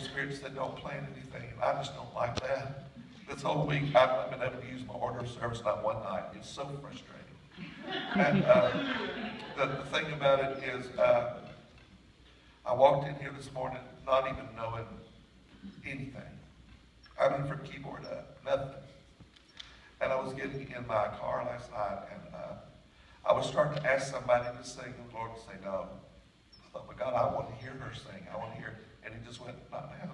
Holy Spirit said, don't plan anything. I just don't like that. This whole week, I've not been able to use my order of service not one night. It's so frustrating. And uh, the, the thing about it is, uh, I walked in here this morning not even knowing anything. I mean, from keyboard up, nothing. And I was getting in my car last night, and uh, I was starting to ask somebody to sing, and the Lord would say, no. But God, I want to hear her sing. I want to hear, and he just went, not now.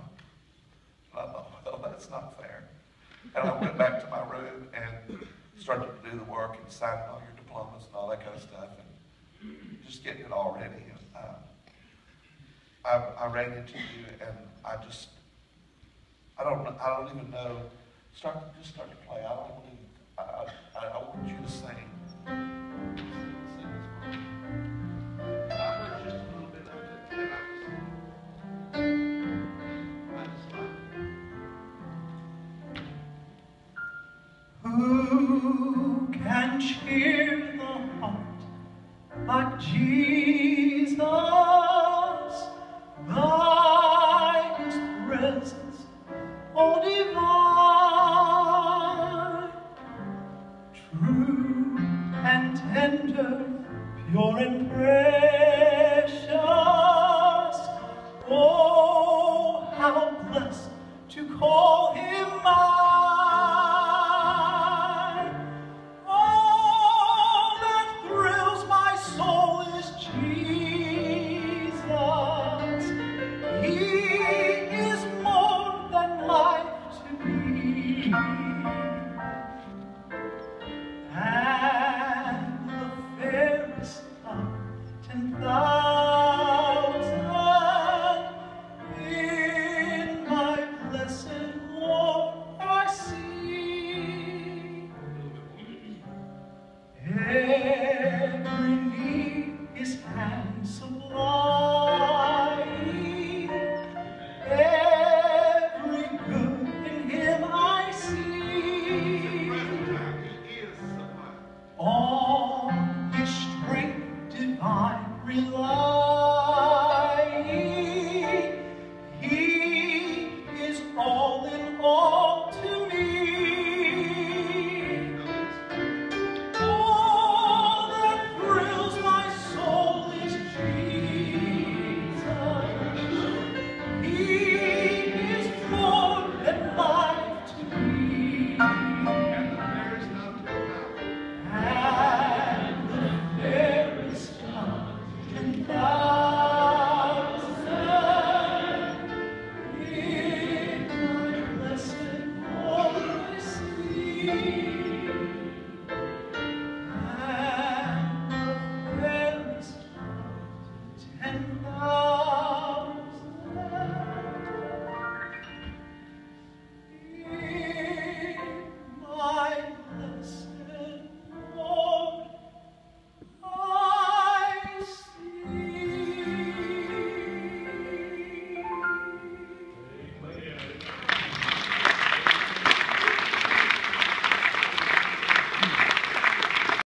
And I thought, well, that's not fair. And I went back to my room and started to do the work and signing all your diplomas and all that kind of stuff, and just getting it all ready. And, uh, I, I ran into you, and I just, I don't, know- I don't even know. Start, just start to play. I don't want. I, I, I want you to. Sing cheer the heart but Jesus. Thy presence, O divine, true and tender, pure and precious. Oh,